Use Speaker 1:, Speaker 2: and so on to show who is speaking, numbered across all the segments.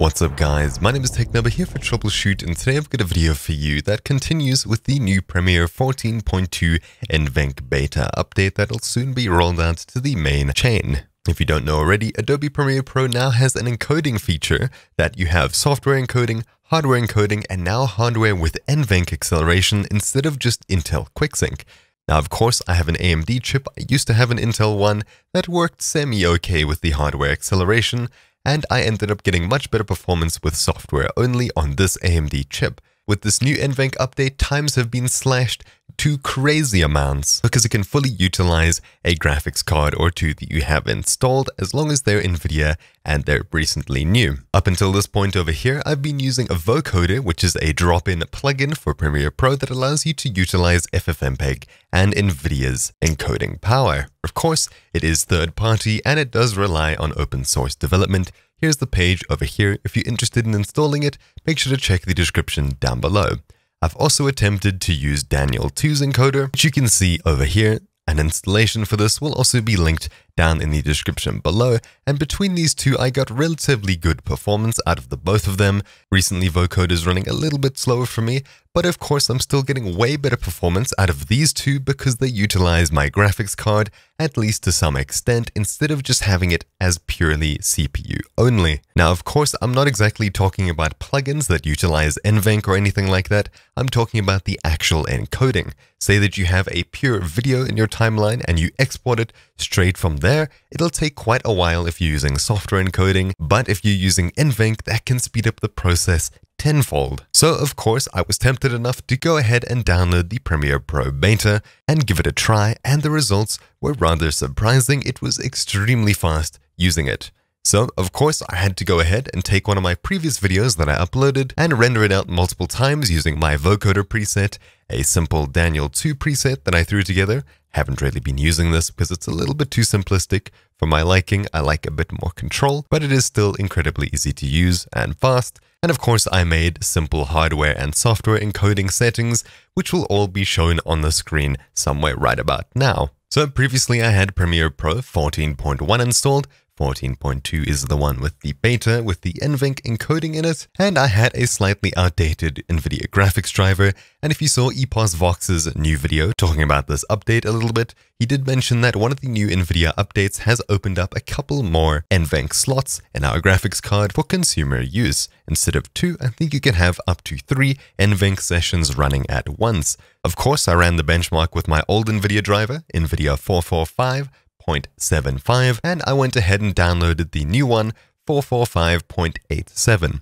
Speaker 1: What's up guys, my name is TechNobo here for TroubleChute and today I've got a video for you that continues with the new Premiere 14.2 NVENC beta update that'll soon be rolled out to the main chain. If you don't know already, Adobe Premiere Pro now has an encoding feature that you have software encoding, hardware encoding, and now hardware with NVENC acceleration instead of just Intel QuickSync. Now, of course, I have an AMD chip. I used to have an Intel one that worked semi-okay with the hardware acceleration, and I ended up getting much better performance with software only on this AMD chip. With this new NVENC update, times have been slashed to crazy amounts because it can fully utilize a graphics card or two that you have installed as long as they're NVIDIA and they're recently new. Up until this point over here, I've been using a Voukoder, which is a drop-in plugin for Premiere Pro that allows you to utilize FFmpeg and NVIDIA's encoding power. Of course, it is third-party and it does rely on open source development, Here's the page over here. If you're interested in installing it, make sure to check the description down below. I've also attempted to use Daniel 2's encoder, which you can see over here. An installation for this will also be linked down in the description below, and between these two I got relatively good performance out of the both of them. Recently Voukoder is running a little bit slower for me, but of course I'm still getting way better performance out of these two because they utilize my graphics card at least to some extent instead of just having it as purely CPU only. Now of course I'm not exactly talking about plugins that utilize NVENC or anything like that, I'm talking about the actual encoding. Say that you have a pure video in your timeline and you export it straight from there, it'll take quite a while if you're using software encoding, but if you're using NVENC that can speed up the process tenfold. So of course I was tempted enough to go ahead and download the Premiere Pro beta and give it a try and the results were rather surprising. It was extremely fast using it. So, of course, I had to go ahead and take one of my previous videos that I uploaded and render it out multiple times using my Voukoder preset, a simple Daniel 2 preset that I threw together. Haven't really been using this because it's a little bit too simplistic. For my liking, I like a bit more control, but it is still incredibly easy to use and fast. And of course, I made simple hardware and software encoding settings, which will all be shown on the screen somewhere right about now. So previously I had Premiere Pro 14.1 installed, 14.2 is the one with the beta with the NVENC encoding in it, and I had a slightly outdated NVIDIA graphics driver, and if you saw EposVox's new video talking about this update a little bit, he did mention that one of the new NVIDIA updates has opened up a couple more NVENC slots in our graphics card for consumer use. Instead of two, I think you can have up to three NVENC sessions running at once. Of course, I ran the benchmark with my old NVIDIA driver, NVIDIA 445, 4.75 and I went ahead and downloaded the new one 445.87.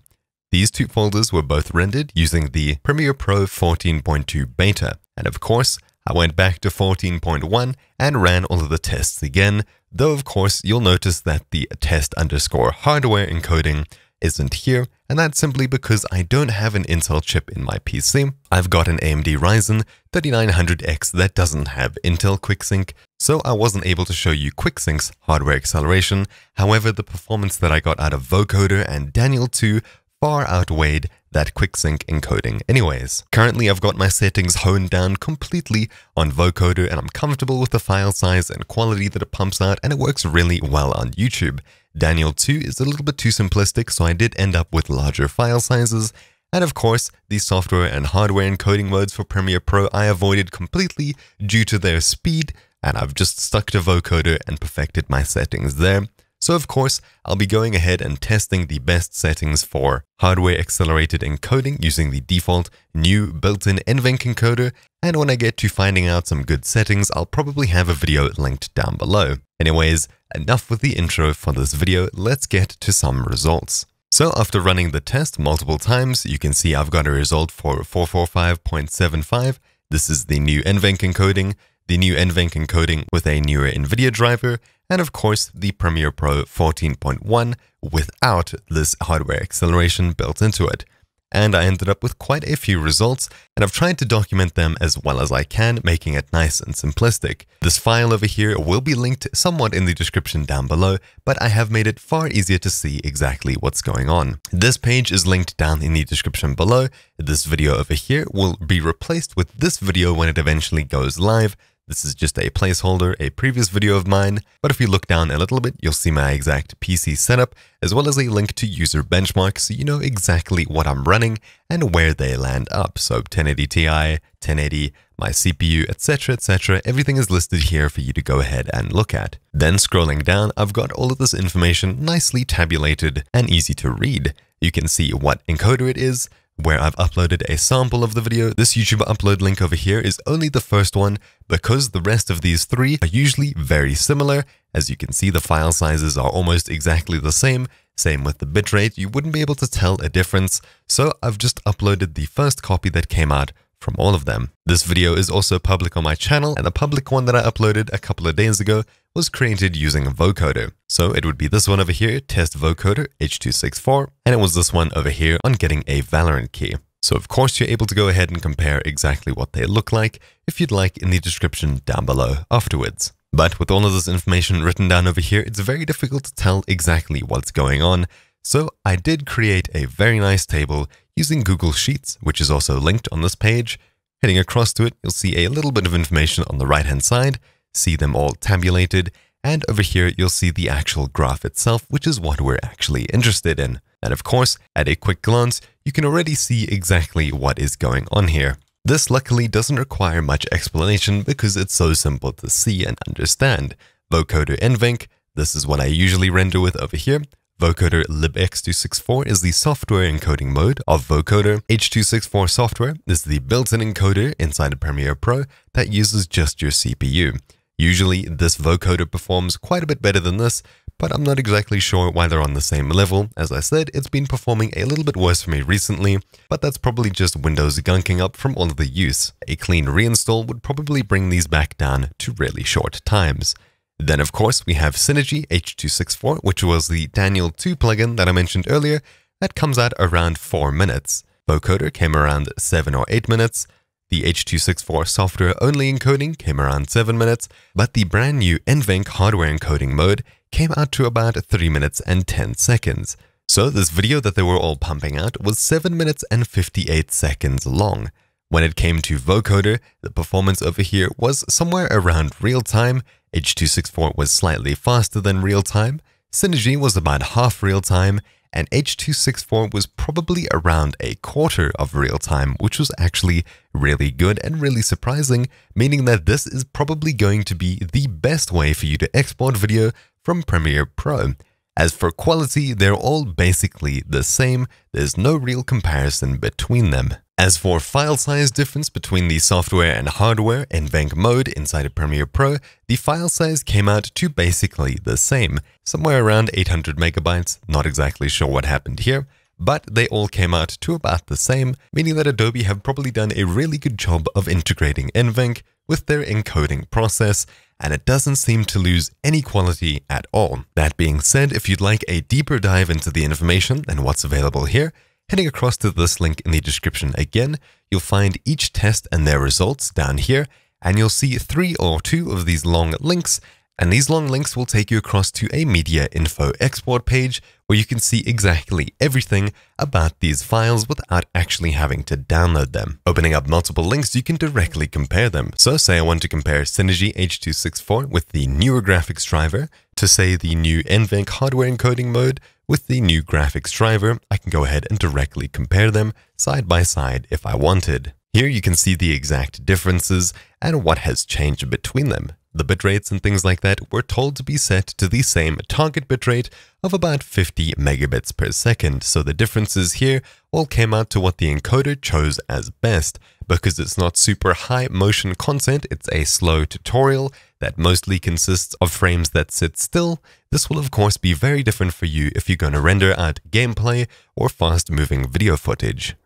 Speaker 1: These two folders were both rendered using the Premiere Pro 14.2 beta. And of course, I went back to 14.1 and ran all of the tests again, though of course you'll notice that the test underscore hardware encoding isn't here, and that's simply because I don't have an Intel chip in my PC. I've got an AMD Ryzen 3900X that doesn't have Intel QuickSync, so I wasn't able to show you QuickSync's hardware acceleration. However, the performance that I got out of Voukoder and Daniel 2 far outweighed that QuickSync encoding anyways. Currently, I've got my settings honed down completely on Voukoder and I'm comfortable with the file size and quality that it pumps out and it works really well on YouTube. Daniel 2 is a little bit too simplistic, so I did end up with larger file sizes. And of course, the software and hardware encoding modes for Premiere Pro I avoided completely due to their speed, and I've just stuck to Voukoder and perfected my settings there. So of course, I'll be going ahead and testing the best settings for hardware accelerated encoding using the default new built-in NVENC encoder, and when I get to finding out some good settings, I'll probably have a video linked down below. Anyways, enough with the intro for this video, let's get to some results. So after running the test multiple times, you can see I've got a result for 445.75. This is the new NVENC encoding, the new NVENC encoding with a newer NVIDIA driver, and of course the Premiere Pro 14.1 without this hardware acceleration built into it and I ended up with quite a few results, and I've tried to document them as well as I can, making it nice and simplistic. This file over here will be linked somewhat in the description down below, but I have made it far easier to see exactly what's going on. This page is linked down in the description below. This video over here will be replaced with this video when it eventually goes live, This is just a placeholder, a previous video of mine, but if you look down a little bit, you'll see my exact PC setup, as well as a link to user benchmarks so you know exactly what I'm running and where they land up. So 1080 Ti, 1080, my CPU, etc, etc, everything is listed here for you to go ahead and look at. Then scrolling down, I've got all of this information nicely tabulated and easy to read. You can see what encoder it is, where I've uploaded a sample of the video. This YouTube upload link over here is only the first one because the rest of these three are usually very similar. As you can see, the file sizes are almost exactly the same. Same with the bitrate, you wouldn't be able to tell a difference. So I've just uploaded the first copy that came out from all of them. This video is also public on my channel, and the public one that I uploaded a couple of days ago was created using Voukoder. So it would be this one over here, test Voukoder H264, and it was this one over here on getting a Valorant key. So of course you're able to go ahead and compare exactly what they look like if you'd like in the description down below afterwards. But with all of this information written down over here, it's very difficult to tell exactly what's going on. So I did create a very nice table using Google Sheets, which is also linked on this page. Heading across to it, you'll see a little bit of information on the right-hand side, see them all tabulated, and over here you'll see the actual graph itself, which is what we're actually interested in. And of course, at a quick glance, you can already see exactly what is going on here. This luckily doesn't require much explanation because it's so simple to see and understand. Voukoder NVENC, this is what I usually render with over here, Voukoder libx264 is the software encoding mode of Voukoder. H264 software is the built-in encoder inside of Premiere Pro that uses just your CPU. Usually, this Voukoder performs quite a bit better than this, but I'm not exactly sure why they're on the same level. As I said, it's been performing a little bit worse for me recently, but that's probably just Windows gunking up from all of the use. A clean reinstall would probably bring these back down to really short times. Then, of course, we have Cinegy H264, which was the Daniel 2 plugin that I mentioned earlier, that comes out around 4 minutes. Voukoder came around 7 or 8 minutes. The H264 software only encoding came around 7 minutes, but the brand new NVENC hardware encoding mode came out to about 3 minutes and 10 seconds. So this video that they were all pumping out was 7 minutes and 58 seconds long. When it came to Voukoder, the performance over here was somewhere around real time. H264 was slightly faster than real time. Cinegy was about half real time. And H264 was probably around a quarter of real time, which was actually really good and really surprising, meaning that this is probably going to be the best way for you to export video from Premiere Pro. As for quality, they're all basically the same, there's no real comparison between them. As for file size difference between the software and hardware NVENC mode inside of Premiere Pro, the file size came out to basically the same, somewhere around 800 megabytes, not exactly sure what happened here, but they all came out to about the same, meaning that Adobe have probably done a really good job of integrating NVENC with their encoding process, and it doesn't seem to lose any quality at all. That being said, if you'd like a deeper dive into the information and what's available here, Heading across to this link in the description again, you'll find each test and their results down here, and you'll see three or two of these long links, and these long links will take you across to a media info export page where you can see exactly everything about these files without actually having to download them. Opening up multiple links, you can directly compare them. So say I want to compare Cinegy H264 with the newer graphics driver to say the new NVENC hardware encoding mode with the new graphics driver, I can go ahead and directly compare them side by side if I wanted. Here you can see the exact differences and what has changed between them. The bitrates and things like that were told to be set to the same target bitrate of about 50 megabits per second, so the differences here all came out to what the encoder chose as best. Because it's not super high motion content, it's a slow tutorial that mostly consists of frames that sit still. This will of course be very different for you if you're going to render out gameplay or fast moving video footage.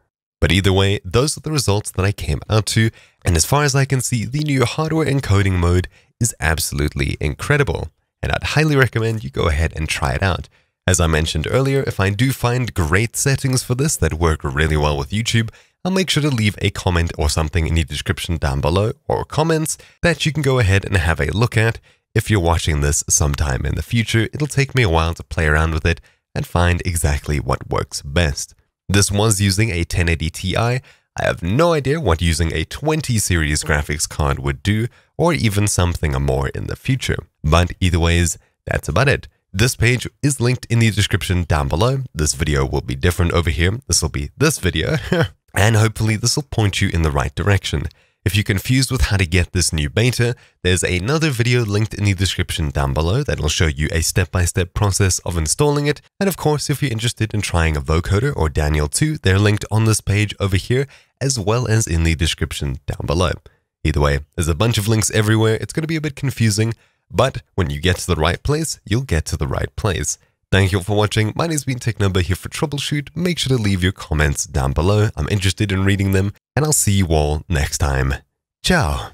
Speaker 1: But either way, those are the results that I came out to, and as far as I can see, the new hardware encoding mode is absolutely incredible, and I'd highly recommend you go ahead and try it out. As I mentioned earlier, if I do find great settings for this that work really well with YouTube, I'll make sure to leave a comment or something in the description down below or comments that you can go ahead and have a look at. If you're watching this sometime in the future, it'll take me a while to play around with it and find exactly what works best. This was using a 1080 Ti. I have no idea what using a 20 series graphics card would do or even something more in the future. But either ways, that's about it. This page is linked in the description down below. This video will be different over here. This will be this video. and hopefully this will point you in the right direction. If you're confused with how to get this new beta, there's another video linked in the description down below that will show you a step-by-step -step process of installing it. And of course, if you're interested in trying a Voukoder or Daniel 2, they're linked on this page over here, as well as in the description down below. Either way, there's a bunch of links everywhere. It's going to be a bit confusing, but when you get to the right place, you'll get to the right place. Thank you all for watching. My name's been TechNobo here for TroubleChute. Make sure to leave your comments down below. I'm interested in reading them, and I'll see you all next time. Ciao.